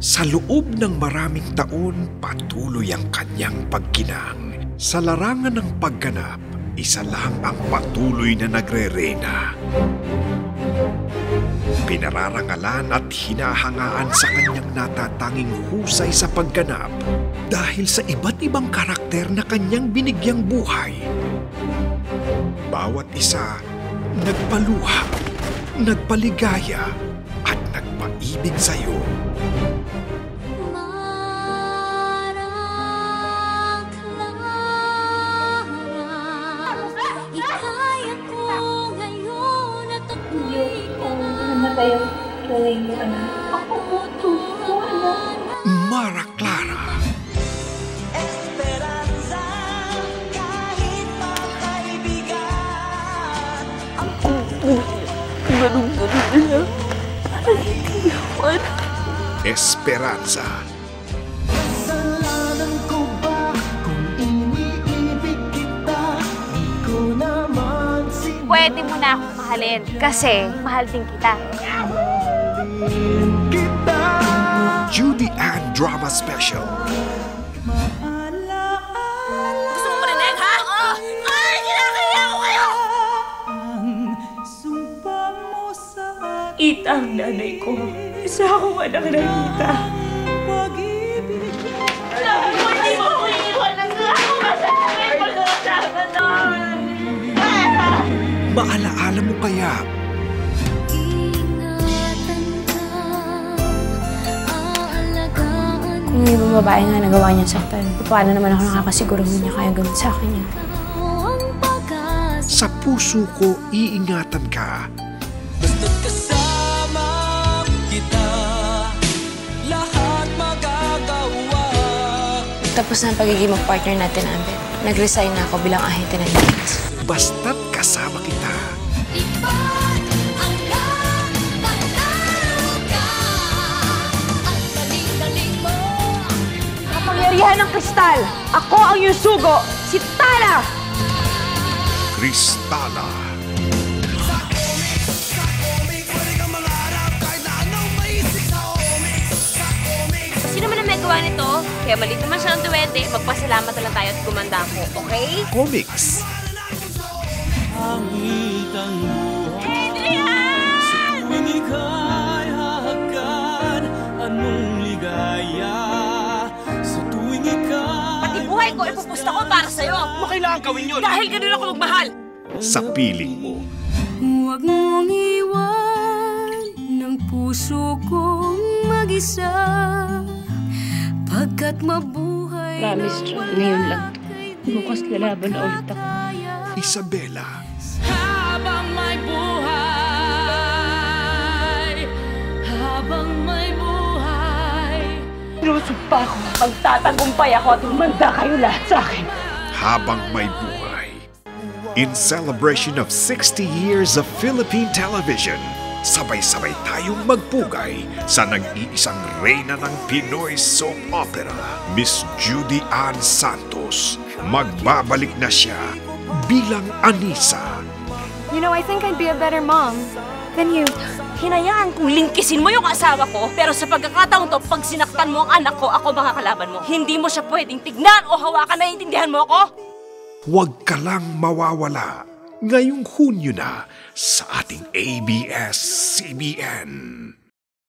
Sa loob ng maraming taon, patuloy ang kanyang pagkinang. Sa larangan ng pagganap, isa lang ang patuloy na nagre-reyna. Pinararangalan at hinahangaan sa kanyang natatanging husay sa pagganap dahil sa iba't ibang karakter na kanyang binigyang buhay. Bawat isa, nagpaluha, nagpaligaya, at nagpaibig sa'yo. Namatay ang tunay mo, anak. Ako mo, tuso, anak. Mara Clara, Esperanza kahit magkaibigan Ganun-ganun na lang. Iwan. Esperanza, Kasalanan ko ba kung iniibig kita Di ko naman Pwede mo na akong mahalin kasi mahal din kita. Judy Ann Drama Special, Gusto mo marinig, ha? Oo! Ay, kinakaya ko kayo! Ita ang nanay ko. Isa akong anak ng Ita. Maalaala mo kaya Kung may babae nga nagawa niya saktan, paano naman ako nakakasiguro hindi niya kaya gawin sa akin yan? sa puso ko iingatan ka. Basta't kasama kita Lahat magagawa Tapos na ang pagiging mag-partner natin, Ambet. Nag-resign na ako bilang ahente ng Lights. Basta't kasama kita. Kapangyarihan ng kristal! Ako ang iyong sugo! Si Tala! Kristala. Sino man ang may gawa nito? Kaya maliit naman siya ng duwende, magpasalamat na lang tayo at gumanda ako, okay? Comics. Ko, ipupusta ko para sa'yo! Kailangan gawin yun Dahil ganun ako magmahal! Sa piling mo. Huwag mong iwan ng puso kong mag-isa Pagkat mabuhay Promise, John. Ngayon lang to. Bukas lalaban na ulit ako. Isabela. Habang may buhay Habang may buhay Sinusumpa ko. Magtatagumpay ako at humanda kayo lahat sa akin. Habang may buhay. In celebration of 60 years of Philippine television, sabay-sabay tayong magpugay sa nag-iisang reyna ng Pinoy soap opera, Miss Judy Ann Santos. Magbabalik na siya bilang Anisa. You know, I think I'd be a better mom than you. Hinayaan kong lingkisin mo yung asawa ko, pero sa pagkakataon to, pag sinaktan mo ang anak ko, ako makakalaban mo. Hindi mo siya pwedeng tignan o hawakan, naiintindihan mo ako? Huwag ka lang mawawala ngayong Hunyo na sa ating ABS-CBN.